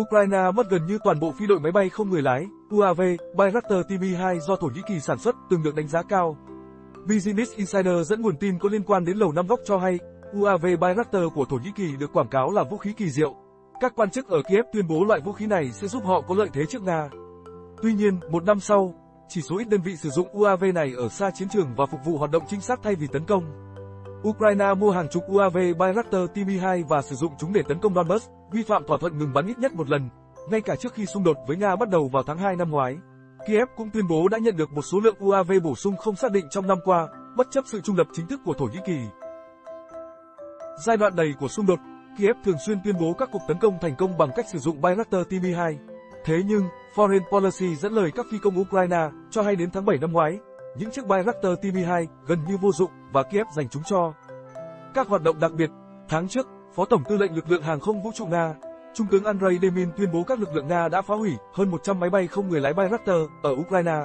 Ukraine mất gần như toàn bộ phi đội máy bay không người lái, UAV, Bayraktar TB2 do Thổ Nhĩ Kỳ sản xuất, từng được đánh giá cao. Business Insider dẫn nguồn tin có liên quan đến Lầu Năm Góc cho hay, UAV Bayraktar của Thổ Nhĩ Kỳ được quảng cáo là vũ khí kỳ diệu. Các quan chức ở Kiev tuyên bố loại vũ khí này sẽ giúp họ có lợi thế trước Nga. Tuy nhiên, một năm sau, chỉ số ít đơn vị sử dụng UAV này ở xa chiến trường và phục vụ hoạt động trinh sát thay vì tấn công. Ukraine mua hàng chục UAV Bayraktar TB2 và sử dụng chúng để tấn công Donbass, vi phạm thỏa thuận ngừng bắn ít nhất một lần, ngay cả trước khi xung đột với Nga bắt đầu vào tháng 2 năm ngoái. Kiev cũng tuyên bố đã nhận được một số lượng UAV bổ sung không xác định trong năm qua, bất chấp sự trung lập chính thức của Thổ Nhĩ Kỳ. Giai đoạn đầy của xung đột, Kiev thường xuyên tuyên bố các cuộc tấn công thành công bằng cách sử dụng Bayraktar TB2. Thế nhưng, Foreign Policy dẫn lời các phi công Ukraine cho hay đến tháng 7 năm ngoái, những chiếc Bayraktar TB2 gần như vô dụng và Kiev dành chúng cho các hoạt động đặc biệt. Tháng trước, Phó Tổng tư lệnh lực lượng hàng không vũ trụ Nga, Trung tướng Andrei Demin tuyên bố các lực lượng Nga đã phá hủy hơn 100 máy bay không người lái Bayraktar ở Ukraine.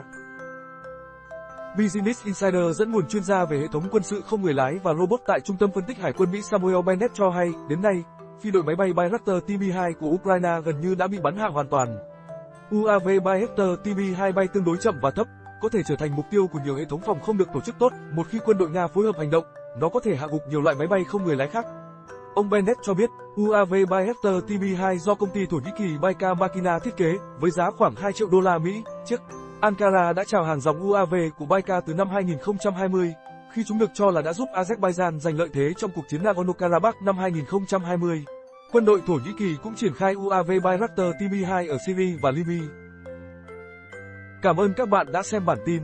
Business Insider dẫn nguồn chuyên gia về hệ thống quân sự không người lái và robot tại Trung tâm phân tích Hải quân Mỹ Samuel Bennett cho hay, đến nay, phi đội máy bay Bayraktar TB2 của Ukraine gần như đã bị bắn hạ hoàn toàn. UAV Bayraktar TB2 bay tương đối chậm và thấp, có thể trở thành mục tiêu của nhiều hệ thống phòng không được tổ chức tốt. Một khi quân đội Nga phối hợp hành động, nó có thể hạ gục nhiều loại máy bay không người lái khác. Ông Bennett cho biết, UAV Bayraktar TB2 do công ty Thổ Nhĩ Kỳ baika Makina thiết kế, với giá khoảng 2 triệu đô la Mỹ, chiếc Ankara đã chào hàng dòng UAV của baika từ năm 2020, khi chúng được cho là đã giúp Azerbaijan giành lợi thế trong cuộc chiến Nagorno-Karabakh năm 2020. Quân đội Thổ Nhĩ Kỳ cũng triển khai UAV Bayraktar TB2 ở Syria và Libya. Cảm ơn các bạn đã xem bản tin.